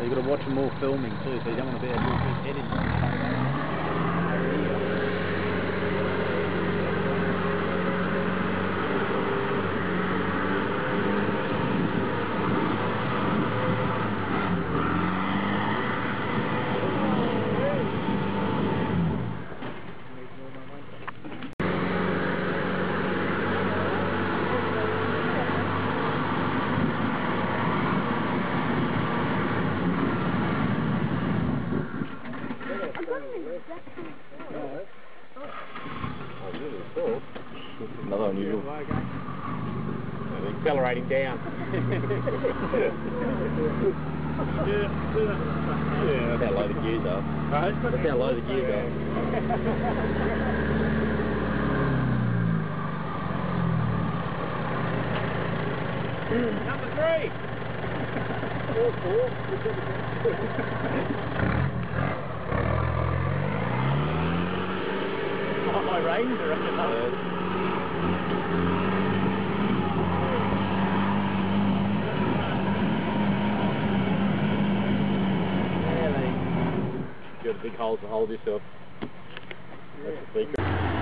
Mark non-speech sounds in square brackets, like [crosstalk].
You got to watch more filming too, so you don't want to be able to put his head. Another unusual. And accelerating down. [laughs] Yeah, that's how low the gears are. Right? That's how low the gears are. Number three. oh, [laughs] my Ranger. Uh, Really? you got a big hole to hold yourself. That's the secret.